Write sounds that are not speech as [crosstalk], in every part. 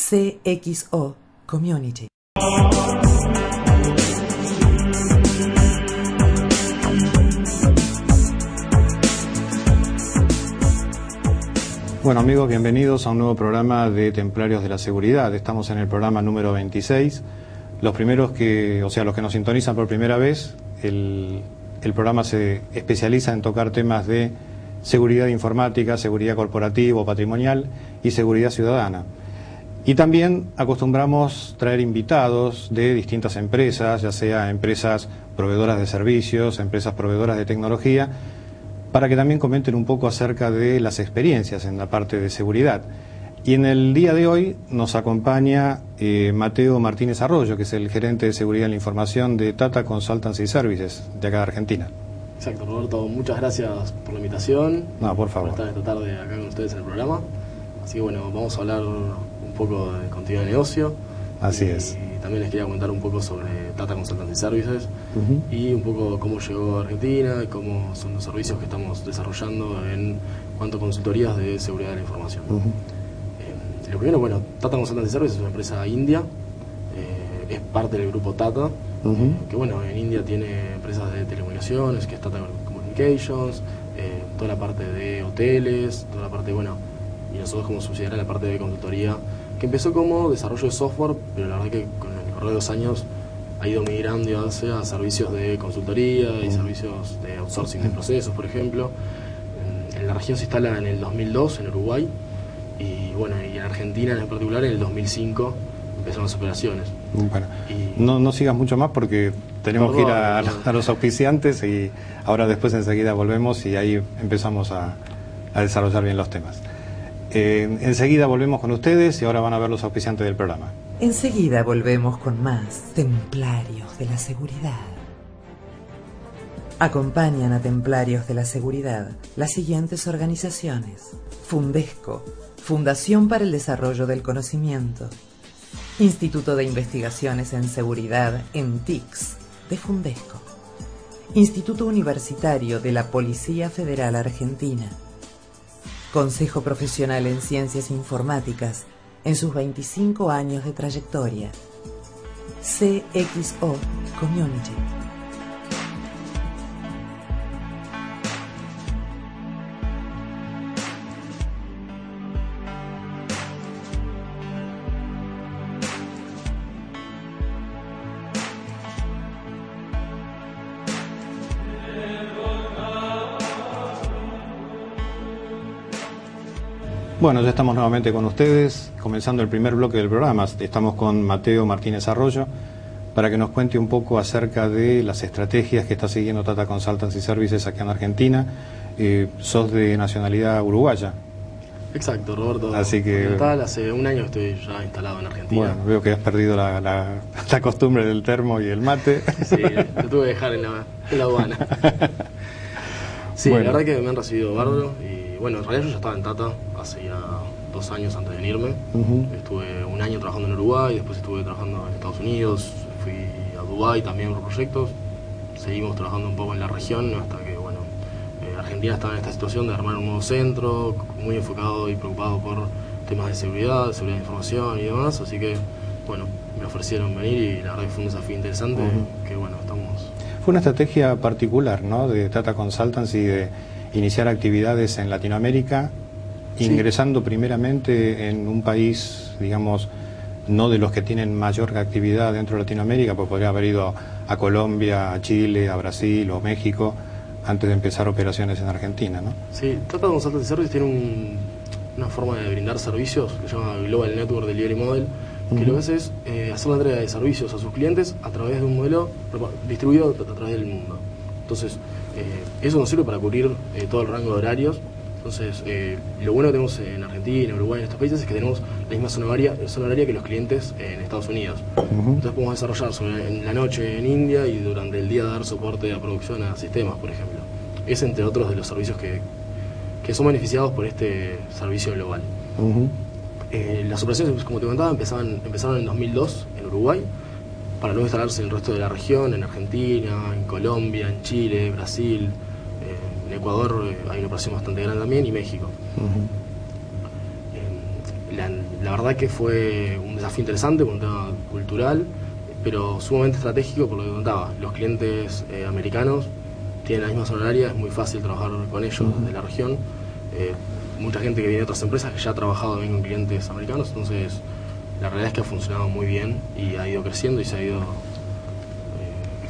CXO Community. Bueno amigos, bienvenidos a un nuevo programa de Templarios de la Seguridad. Estamos en el programa número 26. Los primeros que, o sea, los que nos sintonizan por primera vez, el, programa se especializa en tocar temas de seguridad informática, seguridad corporativa o patrimonial y seguridad ciudadana. Y también acostumbramos traer invitados de distintas empresas, ya sea empresas proveedoras de servicios, empresas proveedoras de tecnología, para que también comenten un poco acerca de las experiencias en la parte de seguridad. Y en el día de hoy nos acompaña eh, Mateo Martínez Arroyo, que es el gerente de seguridad en la información de Tata Consultancy Services, de acá de Argentina. Exacto, Roberto, muchas gracias por la invitación. No, por favor. Por estar esta tarde acá con ustedes en el programa. Así que bueno, vamos a hablar un poco de continuidad de negocio. Así y es. también les quería comentar un poco sobre Tata Consultancy Services y un poco cómo llegó a Argentina y cómo son los servicios que estamos desarrollando en cuanto a consultorías de seguridad de la información. Eh, lo primero, bueno, Tata Consultancy Services es una empresa india, eh, es parte del grupo Tata, eh, que bueno, en India tiene empresas de telecomunicaciones, que es Tata Communications, eh, toda la parte de hoteles, toda la parte, bueno, y nosotros como subsidiaria la parte de consultoría, que empezó como desarrollo de software, pero la verdad que con el correr de los años ha ido migrando hacia servicios de consultoría y servicios de outsourcing de procesos, por ejemplo. En, en la región se instala en el 2002 en Uruguay y bueno, y en Argentina en particular en el 2005 empezaron las operaciones. Bueno, Y- no, no sigas mucho más porque tenemos que ir a, a los auspiciantes y ahora después enseguida volvemos y ahí empezamos a, a desarrollar bien los temas. Eh, enseguida volvemos con ustedes y ahora van a ver los auspiciantes del programa. Enseguida volvemos con más Templarios de la Seguridad. Acompañan a Templarios de la Seguridad las siguientes organizaciones. Fundesco, Fundación para el Desarrollo del Conocimiento. Instituto de Investigaciones en Seguridad en TICS de Fundesco. Instituto Universitario de la Policía Federal Argentina. Consejo Profesional en Ciencias Informáticas en sus 25 años de trayectoria. CXO Community. Bueno, ya estamos nuevamente con ustedes, comenzando el primer bloque del programa. Estamos con Mateo Martínez Arroyo para que nos cuente un poco acerca de las estrategias que está siguiendo Tata Consultancy Services aquí en Argentina. Eh, sos de nacionalidad uruguaya. Exacto, Roberto. Así que- tal, hace un año estoy ya instalado en Argentina. Bueno, veo que has perdido la, la- la costumbre del termo y el mate. [laughs] Sí, lo tuve que dejar en la, en la aduana. [laughs] Sí, Bueno. la verdad que me han recibido bárbaro y bueno, en realidad yo ya estaba en Tata hace ya dos años antes de venirme. Estuve un año trabajando en Uruguay, después estuve trabajando en Estados Unidos, fui a Dubái también por proyectos. Seguimos trabajando un poco en la región hasta que, bueno, eh, Argentina estaba en esta situación de armar un nuevo centro, muy enfocado y preocupado por temas de seguridad, seguridad de información y demás, así que, bueno, me ofrecieron venir y la verdad que fue un desafío interesante, que bueno, estamos Fue una estrategia particular, ¿no? De Tata Consultancy de iniciar actividades en Latinoamérica, Sí. ingresando primeramente en un país, digamos, no de los que tienen mayor actividad dentro de Latinoamérica, pues podría haber ido a Colombia, a Chile, a Brasil o México antes de empezar operaciones en Argentina, ¿no? Sí, Tata Consultancy Service tiene un- una forma de brindar servicios que se llama Global Network Delivery Model, que lo que hace es eh, hacer la entrega de servicios a sus clientes a través de un modelo distribuido a, a través del mundo. Entonces, eso nos sirve para cubrir eh, todo el rango de horarios. Entonces, eh, lo bueno que tenemos en Argentina, Uruguay, en estos países es que tenemos la misma zona horaria, zona horaria que los clientes en Estados Unidos. Entonces podemos desarrollar sobre- en la noche en India y durante el día dar soporte a producción a sistemas, por ejemplo. Es entre otros de los servicios que, que son beneficiados por este servicio global. Ujú. Eh, las operaciones, como te contaba, empezaban, empezaron en 2002 en Uruguay, para luego instalarse en el resto de la región, en Argentina, en Colombia, en Chile, Brasil, eh, en Ecuador eh, hay una operación bastante grande también y México. Eh, la, verdad que fue un desafío interesante, un tema cultural, pero sumamente estratégico por lo que contaba. Los clientes eh, americanos tienen la misma horaria, es muy fácil trabajar con ellos de la región. Mucha gente que viene de otras empresas que ya ha trabajado con clientes americanos, entonces la realidad es que ha funcionado muy bien y ha ido creciendo y se ha ido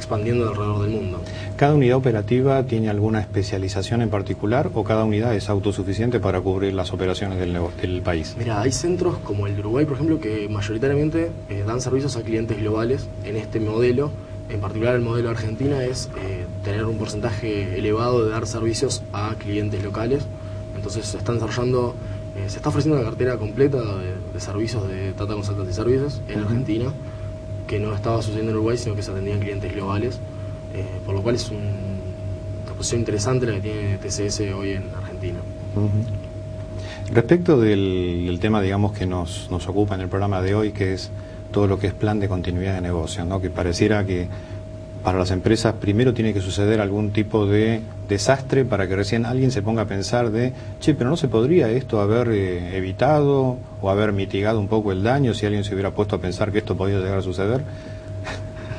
expandiendo alrededor del mundo. ¿Cada unidad operativa tiene alguna especialización en particular o cada unidad es autosuficiente para cubrir las operaciones del, del país? Mira, hay centros como el de Uruguay, por ejemplo, que mayoritariamente eh, dan servicios a clientes globales en este modelo. En particular el modelo de Argentina es eh, tener un porcentaje elevado de dar servicios a clientes locales. Entonces se están desarrollando, eh, se está ofreciendo una cartera completa de, servicios de Tata Consultancy Services en Argentina que no estaba sucediendo en Uruguay, sino que se atendían clientes globales, eh, por lo cual es una posición interesante la que tiene TCS hoy en Argentina. Respecto del, tema, digamos, que nos, nos ocupa en el programa de hoy, que es todo lo que es plan de continuidad de negocio, ¿no? que pareciera que para las empresas primero tiene que suceder algún tipo de desastre para que recién alguien se ponga a pensar de, che, pero no se podría esto haber eh, evitado o haber mitigado un poco el daño si alguien se hubiera puesto a pensar que esto podía llegar a suceder.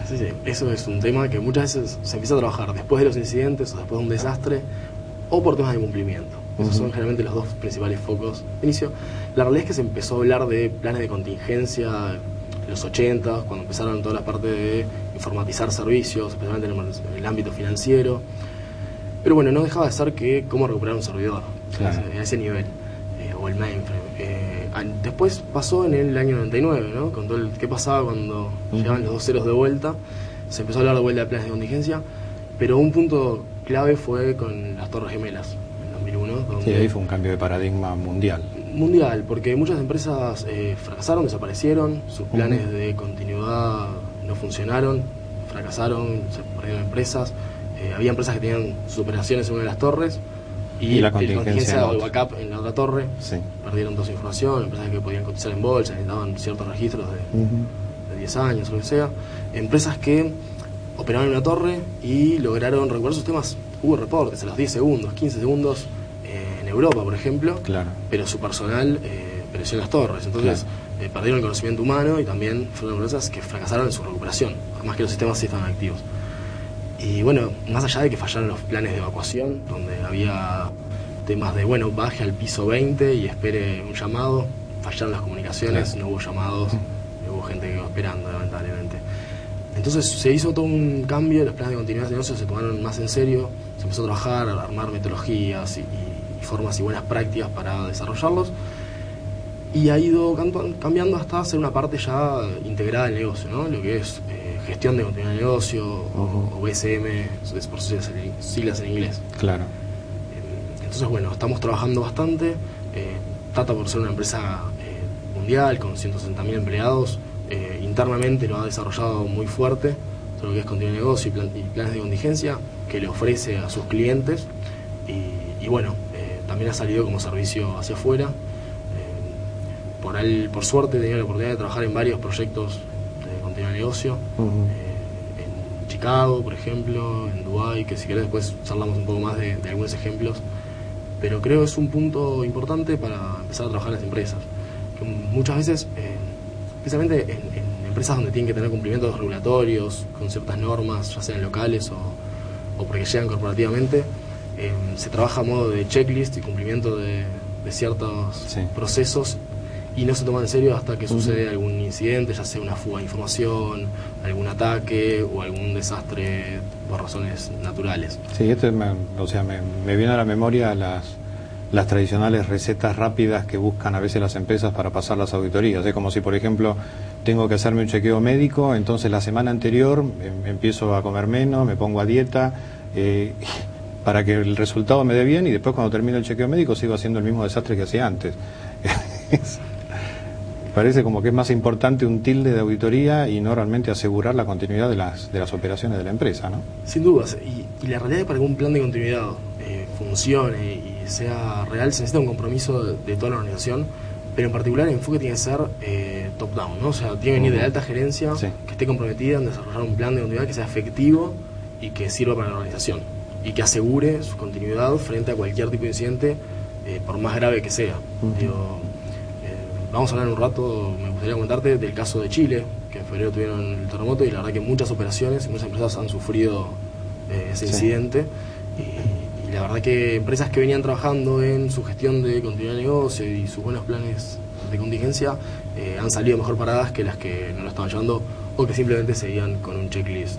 Sí, sí, eso es un tema que muchas veces se empieza a trabajar después de los incidentes o después de un desastre o por temas de cumplimiento. Esos son generalmente los dos principales focos de inicio. La realidad es que se empezó a hablar de planes de contingencia en los 80, cuando empezaron toda la parte de informatizar servicios, especialmente en el, ámbito financiero. Pero bueno, no dejaba de ser que cómo recuperar un servidor a, ese, nivel, eh, o el mainframe. Eh, después pasó en el año 99, ¿no? Con todo el qué pasaba cuando llegaban los dos ceros de vuelta, se empezó a hablar de vuelta de planes de contingencia, pero un punto clave fue con las Torres Gemelas, en 2001. Donde sí, ahí fue un cambio de paradigma mundial. Mundial, porque muchas empresas eh, fracasaron, desaparecieron, sus planes de continuidad no funcionaron, fracasaron, se perdieron empresas. Eh, había empresas que tenían sus operaciones en una de las torres y, la contingencia o el backup en la otra torre. Perdieron toda su información, empresas que podían cotizar en bolsa, necesitaban ciertos registros de, 10 años o lo que sea. Empresas que operaron en una torre y lograron recuperar sus temas. Hubo reportes a los 10 segundos, 15 segundos Europa, por ejemplo, claro. pero su personal eh, pereció en las torres. Entonces, eh, perdieron el conocimiento humano y también fueron empresas que fracasaron en su recuperación, más que los sistemas sí estaban activos. Y bueno, más allá de que fallaron los planes de evacuación, donde había temas de, bueno, baje al piso 20 y espere un llamado, fallaron las comunicaciones, no hubo llamados, hubo gente que quedó esperando, lamentablemente. Entonces se hizo todo un cambio, los planes de continuidad de negocio se tomaron más en serio, se empezó a trabajar, a armar metodologías y formas y buenas prácticas para desarrollarlos y ha ido cambiando hasta ser una parte ya integrada del negocio, ¿no? lo que es eh, gestión de continuidad de negocio o, BSM, es por siglas en inglés. Claro. Eh, entonces, bueno, estamos trabajando bastante. Eh, Tata, por ser una empresa mundial con 160.000 empleados, internamente lo ha desarrollado muy fuerte, todo lo que es continuidad de negocio y, planes de contingencia que le ofrece a sus clientes. Y, y bueno, también ha salido como servicio hacia afuera por, por suerte he tenido la oportunidad de trabajar en varios proyectos de continuidad de negocio. Eh, en Chicago, por ejemplo, en Dubai, que si querés después charlamos un poco más de, algunos ejemplos. Pero creo que es un punto importante para empezar a trabajar en las empresas. muchas veces, eh, especialmente en, empresas donde tienen que tener cumplimientos regulatorios, con ciertas normas, ya sean locales o, porque llegan corporativamente, eh, se trabaja a modo de checklist y cumplimiento de, ciertos procesos y no se toma en serio hasta que sucede algún incidente, ya sea una fuga de información, algún ataque o algún desastre por razones naturales. Sí, esto me, o sea, me, viene a la memoria las, las tradicionales recetas rápidas que buscan a veces las empresas para pasar las auditorías. Es como si, por ejemplo, tengo que hacerme un chequeo médico, entonces la semana anterior em, empiezo a comer menos, me pongo a dieta. Eh, para que el resultado me dé bien y después cuando termine el chequeo médico sigo haciendo el mismo desastre que hacía antes. [laughs] parece como que es más importante un tilde de auditoría y no realmente asegurar la continuidad de las, de las operaciones de la empresa, ¿no? Sin dudas, y, la realidad es para que un plan de continuidad eh, funcione y sea real, se necesita un compromiso de, toda la organización, pero en particular el enfoque tiene que ser eh, top-down, ¿no? O sea, tiene que venir de la alta gerencia que esté comprometida en desarrollar un plan de continuidad que sea efectivo y que sirva para la organización y que asegure su continuidad frente a cualquier tipo de incidente, eh, por más grave que sea. Vamos a hablar un rato, me gustaría comentarte del caso de Chile, que en febrero tuvieron el terremoto y la verdad que muchas operaciones y muchas empresas han sufrido eh, ese incidente. Y, y, la verdad que empresas que venían trabajando en su gestión de continuidad de negocio y sus buenos planes de contingencia eh, han salido mejor paradas que las que no lo estaban llevando o que simplemente seguían con un checklist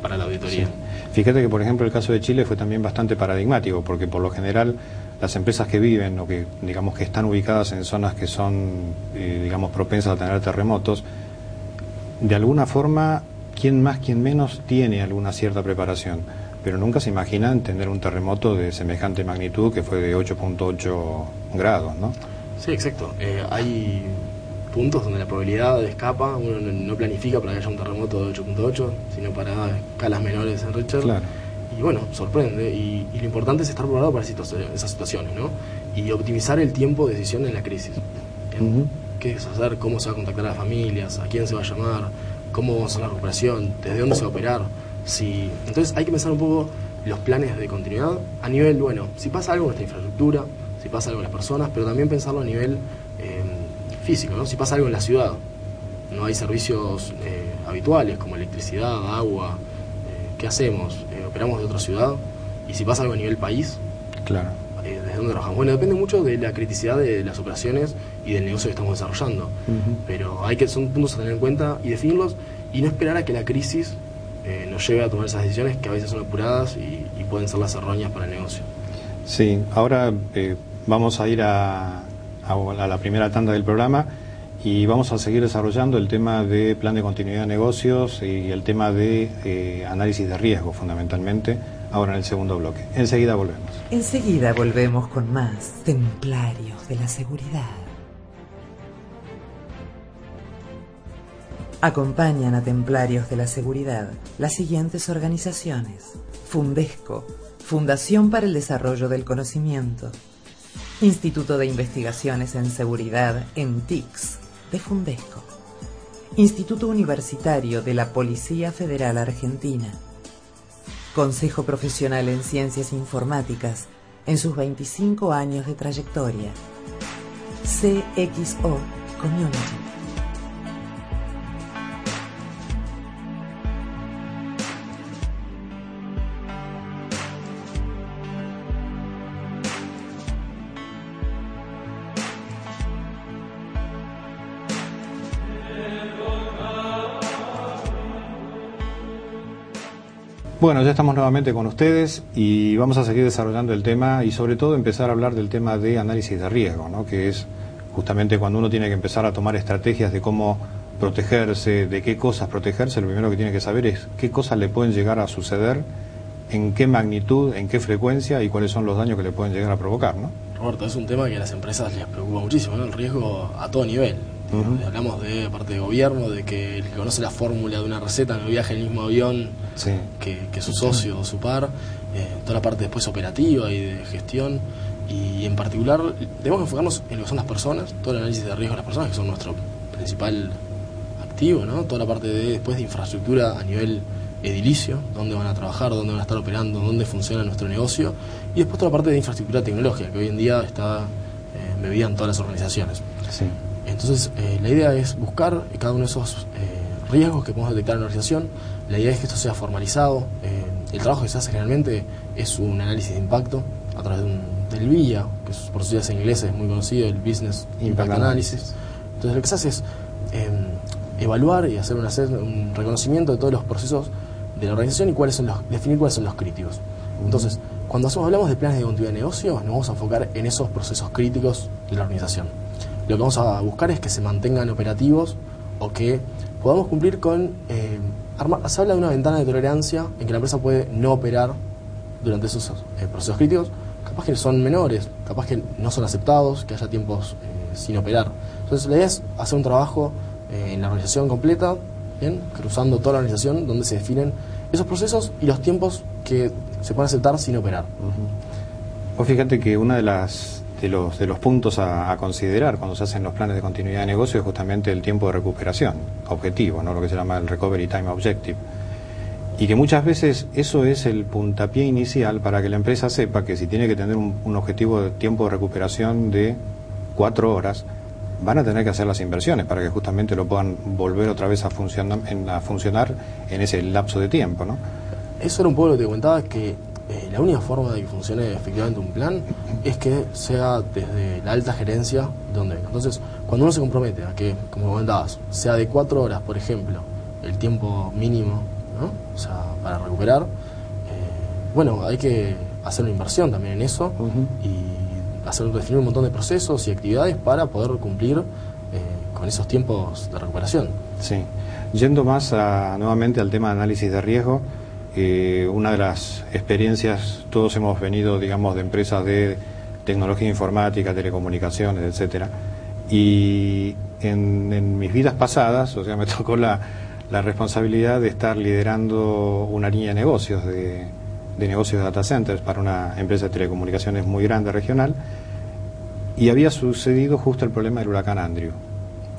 para la auditoría. Sí. Fíjate que, por ejemplo, el caso de Chile fue también bastante paradigmático, porque por lo general las empresas que viven o que, digamos, que están ubicadas en zonas que son, eh, digamos, propensas a tener terremotos, de alguna forma, quien más, quien menos, tiene alguna cierta preparación. Pero nunca se imaginan tener un terremoto de semejante magnitud que fue de 8.8 grados, ¿no? Sí, exacto. Eh, hay puntos donde la probabilidad de escapa, uno no planifica para que haya un terremoto de 8.8, sino para escalas menores en Richard. Claro. Y bueno, sorprende. Y, y, lo importante es estar preparado para esas situaciones, ¿no? Y optimizar el tiempo de decisión en la crisis. Uh -huh. ¿Qué es hacer? ¿Cómo se va a contactar a las familias? ¿A quién se va a llamar? ¿Cómo va a ser la recuperación? ¿Desde dónde se va a operar? Si... Entonces hay que pensar un poco los planes de continuidad a nivel, bueno, si pasa algo en nuestra infraestructura, si pasa algo en las personas, pero también pensarlo a nivel eh, físico, ¿no? Si pasa algo en la ciudad, no hay servicios eh, habituales como electricidad, agua, eh, ¿qué hacemos? Eh, ¿Operamos de otra ciudad? Y si pasa algo a nivel país, claro. ¿desde dónde trabajamos? Bueno, depende mucho de la criticidad de las operaciones y del negocio que estamos desarrollando, uh -huh. pero hay que son puntos a tener en cuenta y definirlos y no esperar a que la crisis nos lleve a tomar esas decisiones que a veces son apuradas y, y pueden ser las erróneas para el negocio. Sí, ahora vamos a ir a, a, la primera tanda del programa y vamos a seguir desarrollando el tema de plan de continuidad de negocios y el tema de eh, análisis de riesgo fundamentalmente ahora en el segundo bloque. Enseguida volvemos. Enseguida volvemos con más templarios de la seguridad. Acompañan a templarios de la seguridad las siguientes organizaciones. Fundesco, Fundación para el Desarrollo del Conocimiento. Instituto de Investigaciones en Seguridad en TICS de Fundesco. Instituto Universitario de la Policía Federal Argentina. Consejo Profesional en Ciencias Informáticas en sus 25 años de trayectoria. CXO Community. Bueno, ya estamos nuevamente con ustedes y vamos a seguir desarrollando el tema y sobre todo empezar a hablar del tema de análisis de riesgo, ¿no? que es justamente cuando uno tiene que empezar a tomar estrategias de cómo protegerse, de qué cosas protegerse, lo primero que tiene que saber es qué cosas le pueden llegar a suceder, en qué magnitud, en qué frecuencia y cuáles son los daños que le pueden llegar a provocar. ¿no? Roberto, es un tema que a las empresas les preocupa muchísimo, ¿no? el riesgo a todo nivel. Uh -huh. Hablamos de parte de gobierno, de que el que conoce la fórmula de una receta no viaje en el mismo avión sí. que, que, su socio o su par, eh, toda la parte después operativa y de gestión, y en particular debemos enfocarnos en lo que son las personas, todo el análisis de riesgo de las personas, que son nuestro principal activo, ¿no? toda la parte de, después de infraestructura a nivel edilicio, dónde van a trabajar, dónde van a estar operando, dónde funciona nuestro negocio, y después toda la parte de infraestructura tecnológica, que hoy en día está eh, bebida en todas las organizaciones. Sí. Entonces, eh, la idea es buscar cada uno de esos eh, riesgos que podemos detectar en la organización. La idea es que esto sea formalizado. Eh, el trabajo que se hace generalmente es un análisis de impacto a través de un, del BIA, que es, por sus en inglés es muy conocido, el Business Impact, Analysis. Entonces, lo que se hace es evaluar y hacer un, hacer un reconocimiento de todos los procesos de la organización y cuáles son los, definir cuáles son los críticos. Entonces, cuando hablamos de planes de continuidad de negocio, nos vamos a enfocar en esos procesos críticos de la organización lo que vamos a buscar es que se mantengan operativos o que podamos cumplir con... Eh, armar, se habla de una ventana de tolerancia en que la empresa puede no operar durante esos eh, procesos críticos, capaz que son menores, capaz que no son aceptados, que haya tiempos eh, sin operar. Entonces la idea es hacer un trabajo en la organización completa, cruzando toda la organización, donde se definen esos procesos y los tiempos que se pueden aceptar sin operar. Uh -huh. Fíjate que una de las de los, de los puntos a, considerar cuando se hacen los planes de continuidad de negocio es justamente el tiempo de recuperación, objetivo, ¿no? lo que se llama el Recovery Time Objective. Y que muchas veces eso es el puntapié inicial para que la empresa sepa que si tiene que tener un, objetivo de tiempo de recuperación de cuatro horas, van a tener que hacer las inversiones para que justamente lo puedan volver otra vez a, funcionar en, a funcionar en ese lapso de tiempo, ¿no? Eso era un poco lo que te comentaba, que eh, la única forma de que funcione efectivamente un plan es que sea desde la alta gerencia donde venga. Entonces, cuando uno se compromete a que, como comentabas, sea de cuatro horas, por ejemplo, el tiempo mínimo, ¿no? O sea, para recuperar, eh, bueno, hay que hacer una inversión también en eso y hacer definir un montón de procesos y actividades para poder cumplir eh, con esos tiempos de recuperación. Sí. Yendo más nuevamente al tema de análisis de riesgo, eh, una de las experiencias, todos hemos venido, digamos, de empresas de tecnología informática, telecomunicaciones, etcétera, y en, mis vidas pasadas, o sea, me [laughs] tocó la, responsabilidad de estar liderando una línea de negocios, de, negocios de data centers para una empresa de telecomunicaciones muy grande regional, y había sucedido justo el problema del huracán Andrew,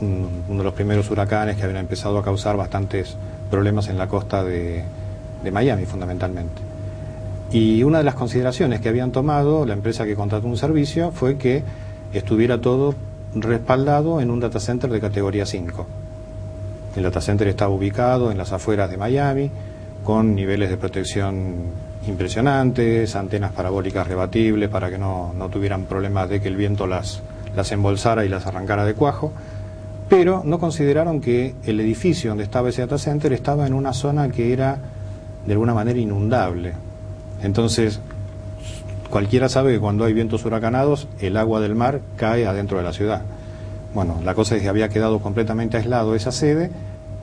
uno de los primeros huracanes que habían empezado a causar bastantes problemas en la costa de, de Miami fundamentalmente. Y una de las consideraciones que habían tomado la empresa que contrató un servicio fue que estuviera todo respaldado en un data center de categoría 5. El data center estaba ubicado en las afueras de Miami, con niveles de protección impresionantes, antenas parabólicas rebatibles para que no, no tuvieran problemas de que el viento las, las embolsara y las arrancara de cuajo, pero no consideraron que el edificio donde estaba ese data center estaba en una zona que era de alguna manera inundable. Entonces, cualquiera sabe que cuando hay vientos huracanados, el agua del mar cae adentro de la ciudad. Bueno, la cosa es que había quedado completamente aislado esa sede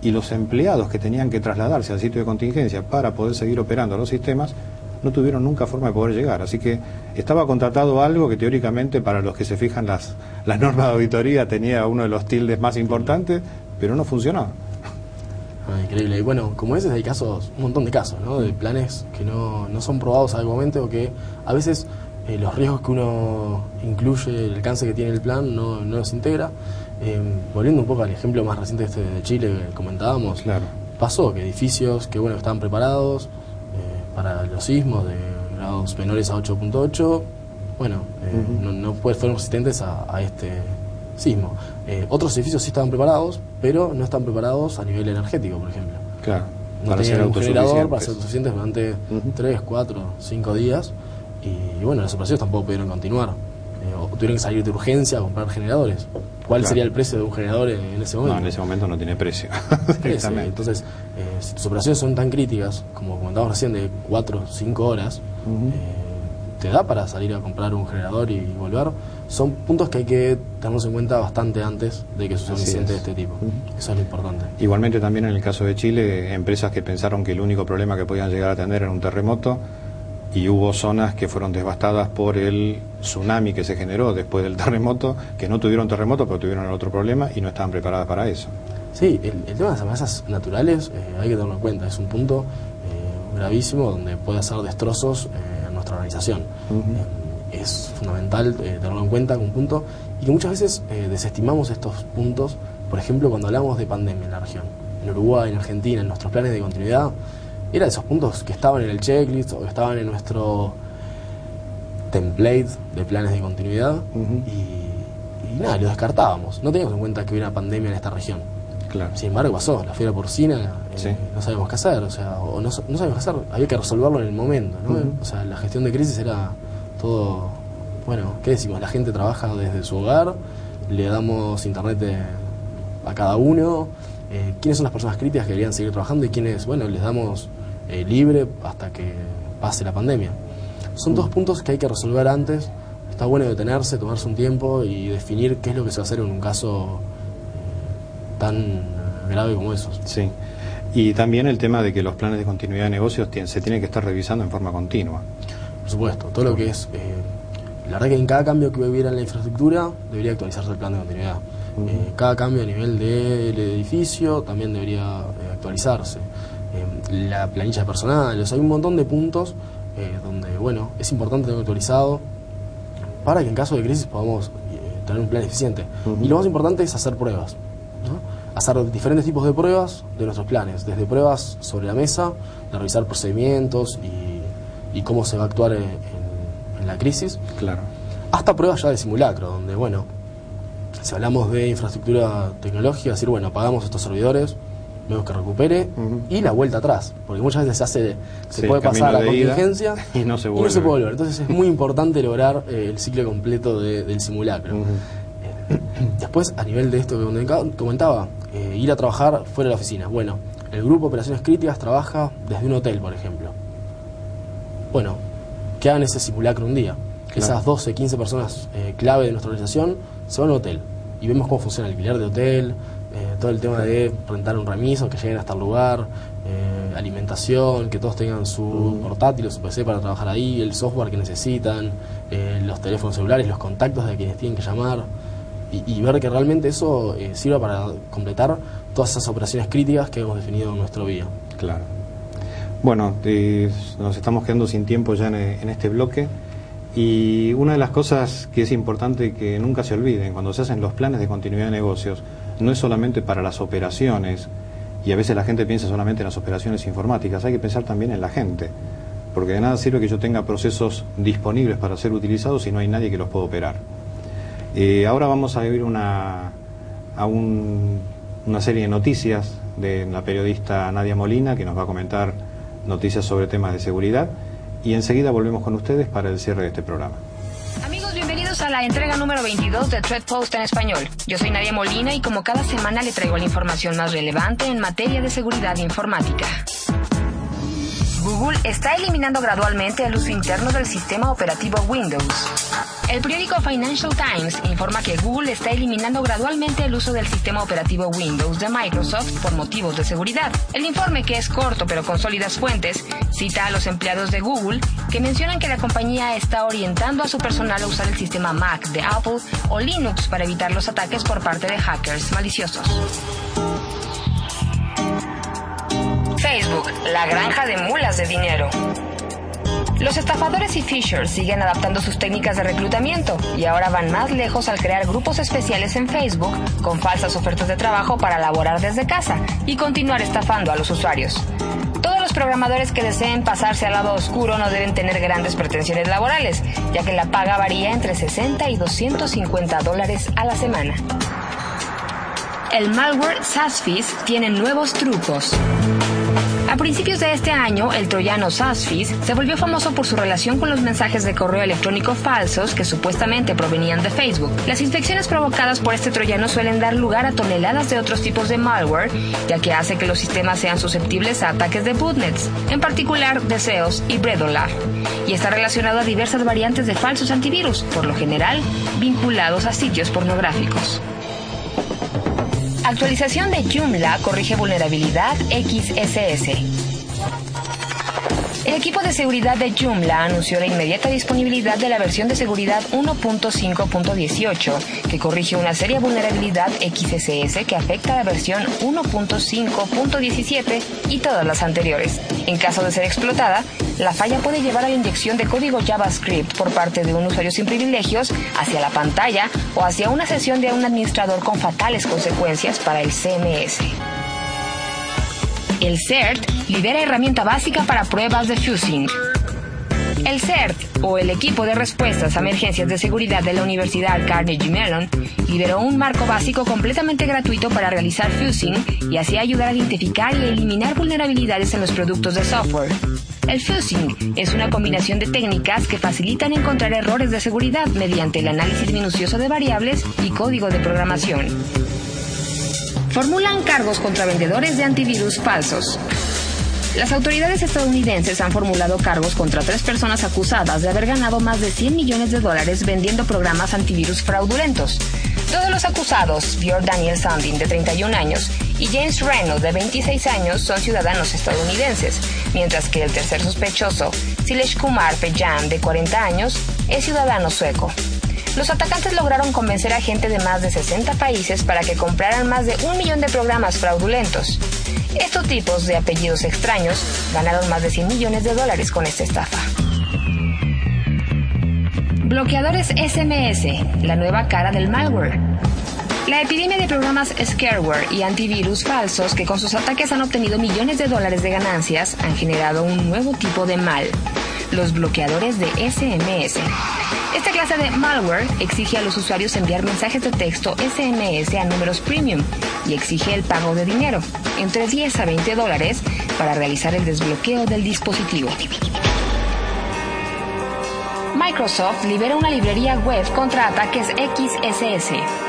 y los empleados que tenían que trasladarse al sitio de contingencia para poder seguir operando los sistemas no tuvieron nunca forma de poder llegar. Así que estaba contratado algo que teóricamente para los que se fijan las, las normas de auditoría tenía uno de los tildes más importantes, pero no funcionaba. Ah, increíble. Y bueno, como dices, hay casos, un montón de casos, ¿no? De planes que no, no son probados al momento o que a veces eh, los riesgos que uno incluye, el alcance que tiene el plan, no, no los integra. Eh, volviendo un poco al ejemplo más reciente este de Chile que comentábamos, claro. pasó que edificios que bueno estaban preparados eh, para los sismos de grados menores a 8.8, bueno, no, no fueron resistentes a, a este sismo. Eh, otros edificios sí estaban preparados, pero no están preparados a nivel energético, por ejemplo. Claro. No para tenían un generador para ser autosuficientes durante 3, 4, 5 días. Y, bueno, las operaciones tampoco pudieron continuar. Eh, o tuvieron que salir de urgencia a comprar generadores. ¿Cuál sería el precio de un generador en, ese momento? No, en ese momento no tiene precio. [laughs] [laughs] Entonces, eh, si tus operaciones son tan críticas, como comentábamos recién, de 4, 5 horas, ¿te da para salir a comprar un generador y volver? son puntos que hay que tenerlos en cuenta bastante antes de que suceda un incidente de este tipo. Eso es lo importante. Igualmente también en el caso de Chile, empresas que pensaron que el único problema que podían llegar a tener era un terremoto y hubo zonas que fueron devastadas por el tsunami que se generó después del [laughs] terremoto, que no tuvieron terremoto pero tuvieron el otro problema y no estaban preparadas para eso. Sí, el, tema de las amenazas naturales eh, hay que tenerlo en cuenta, es un punto eh, gravísimo donde puede hacer destrozos eh, nuestra organización es fundamental eh, tenerlo en cuenta como punto y que muchas veces eh, desestimamos estos puntos, por ejemplo, cuando hablamos de pandemia en la región, en Uruguay, en Argentina, en nuestros planes de continuidad, era esos puntos que estaban en el checklist o que estaban en nuestro template de planes de continuidad y, nada, lo descartábamos. No teníamos en cuenta que hubiera una pandemia en esta región. Claro. Sin embargo, pasó, la fiebre porcina, eh, no sabemos qué hacer, o sea, o no, no sabemos qué hacer, había que resolverlo en el momento, ¿no? O sea, la gestión de crisis era todo, bueno, ¿qué decimos? La gente trabaja desde su hogar, le damos internet a cada uno, eh, quiénes son las personas críticas que deberían seguir trabajando y quiénes, bueno, les damos eh, libre hasta que pase la pandemia. Son dos puntos que hay que resolver antes. Está bueno detenerse, tomarse un tiempo y definir qué es lo que se va a hacer en un caso eh, tan grave como esos. Sí. Y también el tema de que los planes de continuidad de negocios se tienen que estar revisando en forma continua. Por supuesto, todo lo que es... Eh, la verdad que en cada cambio que hubiera en la infraestructura debería actualizarse el plan de continuidad. Eh, cada cambio a nivel del edificio también debería eh, actualizarse. la planilla personal, o sea, hay un montón de puntos donde, bueno, es importante tenerlo actualizado para que en caso de crisis podamos tener un plan eficiente. Y lo más importante es hacer pruebas. Hacer diferentes tipos de pruebas de nuestros planes, desde pruebas sobre la mesa, de revisar procedimientos y y cómo se va a actuar en, la crisis. Claro. Hasta pruebas ya de simulacro, donde, bueno, si hablamos de infraestructura tecnológica, decir, bueno, apagamos estos servidores, vemos que recupere y la vuelta atrás, porque muchas veces se hace, se puede pasar la contingencia [laughs] y no se vuelve. volver. Entonces es muy importante lograr eh, el ciclo completo del simulacro. Eh, después, a nivel de esto que comentaba, eh, ir a trabajar fuera de la oficina. Bueno, el grupo de operaciones críticas trabaja desde un hotel, por ejemplo. Bueno, que hagan ese simulacro un día. Esas 12, 15 personas clave de nuestra organización se van al hotel y vemos cómo funciona el alquiler de hotel, eh, todo el tema de rentar un remiso, que lleguen hasta el lugar, eh, alimentación, que todos tengan su portátil o su PC para trabajar ahí, el software que necesitan, eh, los teléfonos celulares, los contactos de quienes tienen que llamar y, ver que realmente eso sirva para completar todas esas operaciones críticas que hemos definido en nuestro día. Claro. Bueno, nos estamos quedando sin tiempo ya en este bloque. Y una de las cosas que es importante que nunca se olviden cuando se hacen los planes de continuidad de negocios, no es solamente para las operaciones, y a veces la gente piensa solamente en las operaciones informáticas, hay que pensar también en la gente, porque de nada sirve que yo tenga procesos disponibles para ser utilizados si no hay nadie que los pueda operar. Eh, ahora vamos a ir una, a una serie de noticias de la periodista Nadia Molina, que nos va a comentar noticias sobre temas de seguridad, y enseguida volvemos con ustedes para el cierre de este programa a la entrega número 22 de Thread Post en español. Yo soy Nadia Molina y como cada semana le traigo la información más relevante en materia de seguridad informática. Google está eliminando gradualmente el uso interno del sistema operativo Windows. El periódico Financial Times informa que Google está eliminando gradualmente el uso del sistema operativo Windows de Microsoft por motivos de seguridad. El informe, que es corto pero con sólidas fuentes, cita a los empleados de Google que mencionan que la compañía está orientando a su personal a usar el sistema Mac de Apple o Linux para evitar los ataques por parte de hackers maliciosos. Facebook, la granja de mulas de dinero. Los estafadores y phishers siguen adaptando sus técnicas de reclutamiento y ahora van más lejos al crear grupos especiales en Facebook con falsas ofertas de trabajo para laborar desde casa y continuar estafando a los usuarios. Todos los programadores que deseen pasarse al lado oscuro no deben tener grandes pretensiones laborales, ya que la paga varía entre 60 y 250 dólares a la semana. El malware SASFIS tiene nuevos trucos. A principios de este año, el troyano Sasfis se volvió famoso por su relación con los mensajes de correo electrónico falsos que supuestamente provenían de Facebook. Las infecciones provocadas por este troyano suelen dar lugar a toneladas de otros tipos de malware, ya que hace que los sistemas sean susceptibles a ataques de bootnets, en particular deseos y Bredolar, y está relacionado a diversas variantes de falsos antivirus, por lo general vinculados a sitios pornográficos. Actualización de Joomla corrige vulnerabilidad XSS. El equipo de seguridad de Joomla anunció la inmediata disponibilidad de la versión de seguridad 1.5.18, que corrige una seria vulnerabilidad XSS que afecta a la versión 1.5.17 y todas las anteriores. En caso de ser explotada, la falla puede llevar a la inyección de código JavaScript por parte de un usuario sin privilegios hacia la pantalla o hacia una sesión de un administrador con fatales consecuencias para el CMS. El CERT libera herramienta básica para pruebas de phishing. El CERT, o el Equipo de Respuestas a Emergencias de Seguridad de la Universidad Carnegie Mellon, liberó un marco básico completamente gratuito para realizar fusing y así ayudar a identificar y eliminar vulnerabilidades en los productos de software. El fusing es una combinación de técnicas que facilitan encontrar errores de seguridad mediante el análisis minucioso de variables y código de programación. Formulan cargos contra vendedores de antivirus falsos. Las autoridades estadounidenses han formulado cargos contra tres personas acusadas de haber ganado más de 100 millones de dólares vendiendo programas antivirus fraudulentos. Todos los acusados, Björn Daniel Sandin, de 31 años, y James Reynolds, de 26 años, son ciudadanos estadounidenses, mientras que el tercer sospechoso, Silesh Kumar Pejan, de 40 años, es ciudadano sueco. Los atacantes lograron convencer a gente de más de 60 países para que compraran más de un millón de programas fraudulentos. Estos tipos de apellidos extraños ganaron más de 100 millones de dólares con esta estafa. Bloqueadores SMS, la nueva cara del malware. La epidemia de programas scareware y antivirus falsos que con sus ataques han obtenido millones de dólares de ganancias han generado un nuevo tipo de mal, los bloqueadores de SMS. Esta clase de malware exige a los usuarios enviar mensajes de texto SMS a números premium y exige el pago de dinero, entre 10 a 20 dólares, para realizar el desbloqueo del dispositivo. Microsoft libera una librería web contra ataques XSS.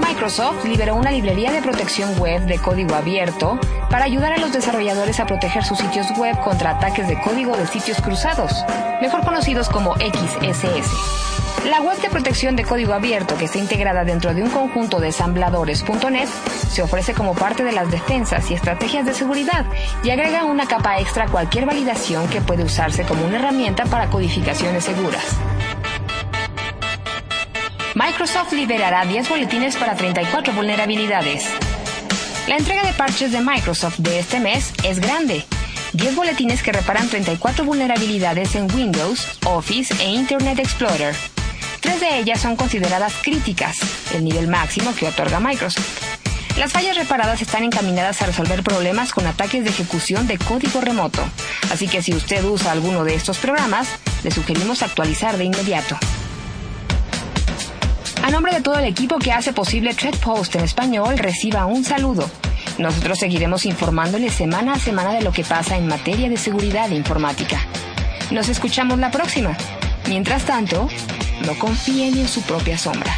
Microsoft liberó una librería de protección web de código abierto para ayudar a los desarrolladores a proteger sus sitios web contra ataques de código de sitios cruzados, mejor conocidos como XSS. La web de protección de código abierto que está integrada dentro de un conjunto de ensambladores.net se ofrece como parte de las defensas y estrategias de seguridad y agrega una capa extra a cualquier validación que puede usarse como una herramienta para codificaciones seguras. Microsoft liberará 10 boletines para 34 vulnerabilidades. La entrega de parches de Microsoft de este mes es grande. 10 boletines que reparan 34 vulnerabilidades en Windows, Office e Internet Explorer. Tres de ellas son consideradas críticas, el nivel máximo que otorga Microsoft. Las fallas reparadas están encaminadas a resolver problemas con ataques de ejecución de código remoto, así que si usted usa alguno de estos programas, le sugerimos actualizar de inmediato. A nombre de todo el equipo que hace posible Post en español, reciba un saludo. Nosotros seguiremos informándole semana a semana de lo que pasa en materia de seguridad informática. Nos escuchamos la próxima. Mientras tanto, no confíen en su propia sombra.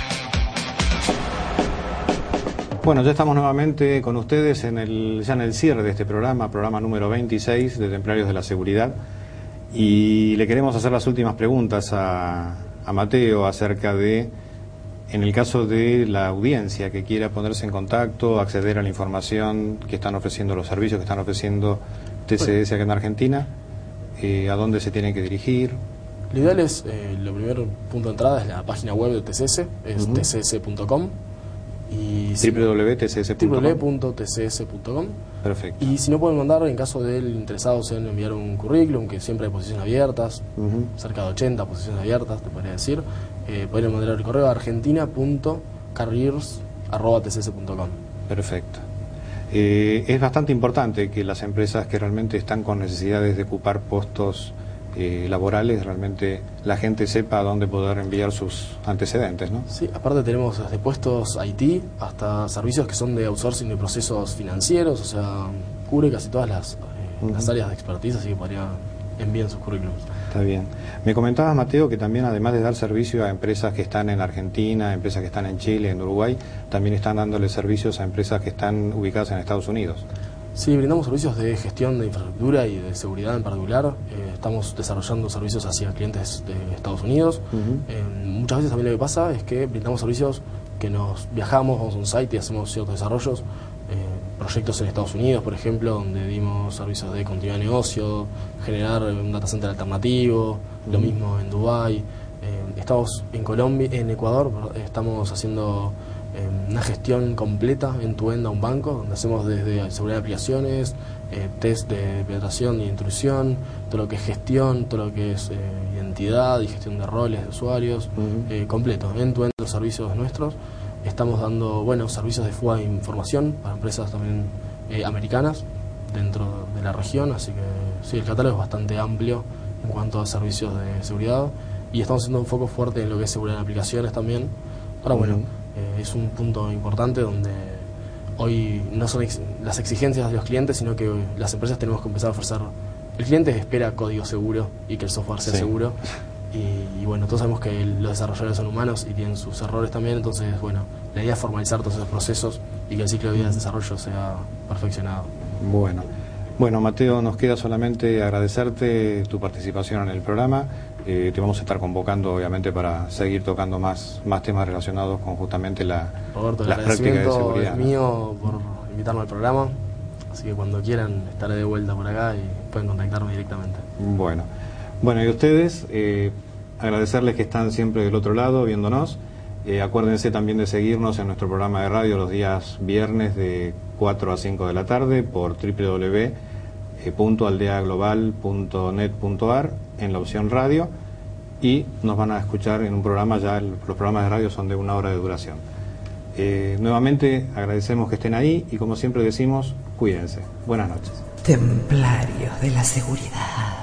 Bueno, ya estamos nuevamente con ustedes en el, ya en el cierre de este programa, programa número 26 de Templarios de la Seguridad. Y le queremos hacer las últimas preguntas a Mateo acerca de, en el caso de la audiencia que quiera ponerse en contacto, acceder a la información que están ofreciendo los servicios que están ofreciendo TCS acá en Argentina, eh, a dónde se tienen que dirigir. Lo ideal es, eh, lo primero punto de entrada es la página web de TCS, es tcs.com. Y www.tcs.com. Perfecto. Y si no pueden mandar, en caso de él interesados en enviar un currículum, que siempre hay posiciones abiertas, cerca de 80 posiciones abiertas, te podría decir, eh, pueden mandar el correo a argentina.careers.tcs.com. Perfecto. Eh, es bastante importante que las empresas que realmente están con necesidades de ocupar puestos eh, laborales, realmente la gente sepa a dónde poder enviar sus antecedentes, ¿no? Sí, aparte tenemos desde puestos IT hasta servicios que son de outsourcing de procesos financieros, o sea, cubre casi todas las, eh, las áreas de expertise, así que podría enviar sus currículums. Está bien. Me comentabas, Mateo, que también además de dar servicio a empresas que están en Argentina, empresas que están en Chile, en Uruguay, también están dándole servicios a empresas que están ubicadas en Estados Unidos. Sí, brindamos servicios de gestión de infraestructura y de seguridad en particular. Eh, estamos desarrollando servicios hacia clientes de Estados Unidos. Eh, muchas veces también lo que pasa es que brindamos servicios que nos viajamos, vamos a un site y hacemos ciertos desarrollos. Eh, proyectos en Estados Unidos, por ejemplo, donde dimos servicios de continuidad de negocio, generar un data center alternativo, lo mismo en Dubái. estamos en Colombia, en Ecuador, estamos haciendo una gestión completa en tu end a un banco, donde hacemos desde seguridad de aplicaciones, eh, test de penetración y intrusión, todo lo que es gestión, todo lo que es eh, identidad y gestión de roles de usuarios, eh, completo, en tu end los servicios nuestros. Estamos dando buenos servicios de fuga de información para empresas también americanas dentro de la región, así que sí, el catálogo es bastante amplio en cuanto a servicios de seguridad y estamos haciendo un foco fuerte en lo que es seguridad de aplicaciones también. Ahora, bueno, eh, es un punto importante donde hoy no son las exigencias de los clientes, sino que las empresas tenemos que empezar a ofrecer. El cliente espera código seguro y que el software sea seguro. Y, bueno, todos sabemos que los desarrolladores son humanos y tienen sus errores también, entonces, bueno, la idea es formalizar todos esos procesos y que el ciclo de vida de desarrollo sea perfeccionado. Bueno. Bueno, Mateo, nos queda solamente agradecerte tu participación en el programa. Eh, te vamos a estar convocando, obviamente, para seguir tocando más, más temas relacionados con justamente la, Roberto, las prácticas de seguridad. Es mío por invitarme al programa, así que cuando quieran estaré de vuelta por acá y pueden contactarme directamente. Bueno, bueno y ustedes, eh, agradecerles que están siempre del otro lado viéndonos. Eh, acuérdense también de seguirnos en nuestro programa de radio los días viernes de 4 a 5 de la tarde por www.aldeaglobal.net.ar en la opción radio y nos van a escuchar en un programa, ya los programas de radio son de una hora de duración. Eh, nuevamente agradecemos que estén ahí y como siempre decimos, cuídense. Buenas noches. Templarios de la seguridad.